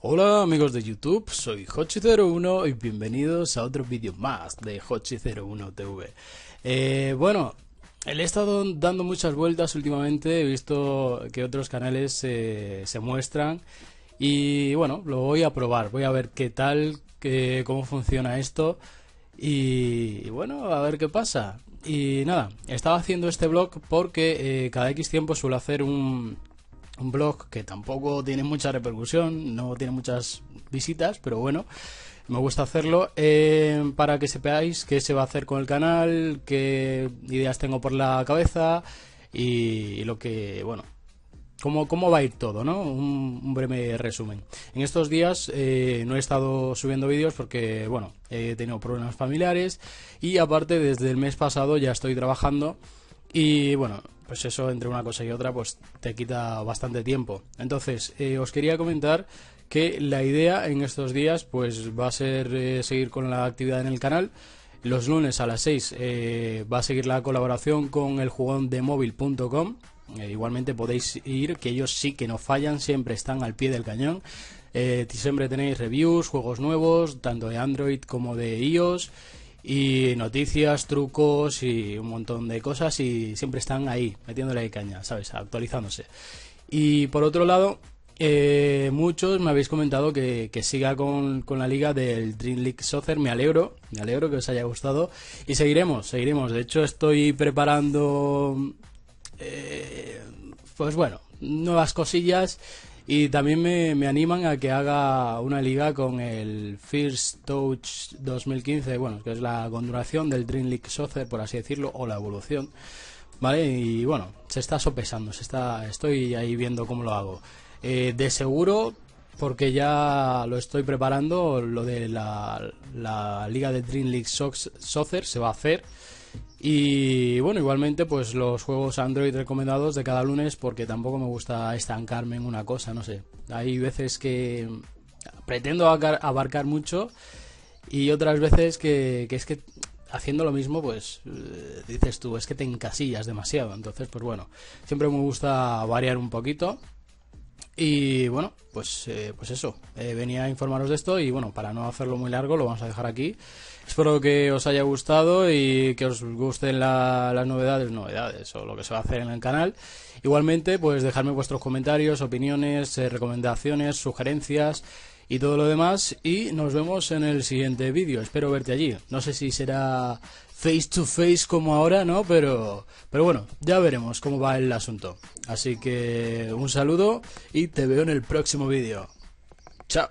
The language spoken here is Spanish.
Hola amigos de YouTube, soy Hochi01 y bienvenidos a otro vídeo más de Hochi01TV. Eh, bueno, le he estado dando muchas vueltas últimamente, he visto que otros canales eh, se muestran y bueno, lo voy a probar, voy a ver qué tal, qué, cómo funciona esto y, bueno, a ver qué pasa. Y nada, estaba haciendo este blog porque eh, cada X tiempo suelo hacer un, un blog que tampoco tiene mucha repercusión, no tiene muchas visitas, pero bueno, me gusta hacerlo eh, para que sepáis qué se va a hacer con el canal, qué ideas tengo por la cabeza y, lo que, bueno, cómo, cómo va a ir todo, ¿no? Un, breve resumen. En estos días eh, no he estado subiendo vídeos porque, bueno, he tenido problemas familiares y aparte desde el mes pasado ya estoy trabajando y bueno, pues eso entre una cosa y otra pues te quita bastante tiempo. Entonces, eh, os quería comentar que la idea en estos días pues va a ser eh, seguir con la actividad en el canal. Los lunes a las 6 eh, va a seguir la colaboración con el jugón de móvil.com. igualmente podéis ir, que ellos sí que no fallan, siempre están al pie del cañón. siempre tenéis reviews, juegos nuevos, tanto de Android como de iOS y noticias, trucos y un montón de cosas y siempre están ahí, metiéndole ahí caña, ¿sabes? Actualizándose. Y por otro lado, eh, muchos me habéis comentado que, siga con, la liga del Dream League Soccer, me alegro, me alegro que os haya gustado y seguiremos, seguiremos. De hecho, estoy preparando, eh, pues bueno, nuevas cosillas y también me, me, animan a que haga una liga con el First Touch 2015, bueno, que es la continuación del Dream League Soccer, por así decirlo, o la evolución. ¿Vale? Y bueno, se está sopesando, se está, estoy ahí viendo cómo lo hago. Eh, de seguro, porque ya lo estoy preparando, lo de la, liga de Dream League Soccer se va a hacer y bueno, igualmente pues los juegos Android recomendados de cada lunes porque tampoco me gusta estancarme en una cosa, no sé. Hay veces que pretendo abarcar mucho y otras veces que, es que haciendo lo mismo pues eh, dices tú, es que te encasillas demasiado. Entonces pues bueno, siempre me gusta variar un poquito. Y bueno, pues, eh, pues eso, eh, venía a informaros de esto y bueno, para no hacerlo muy largo lo vamos a dejar aquí. Espero que os haya gustado y que os gusten las novedades, novedades o lo que se va a hacer en el canal. Igualmente, pues dejadme vuestros comentarios, opiniones, eh, recomendaciones, sugerencias y todo lo demás. Y nos vemos en el siguiente vídeo. Espero verte allí. No sé si será face to face como ahora, ¿no? Pero, pero bueno, ya veremos cómo va el asunto. Así que un saludo y te veo en el próximo vídeo. Chao.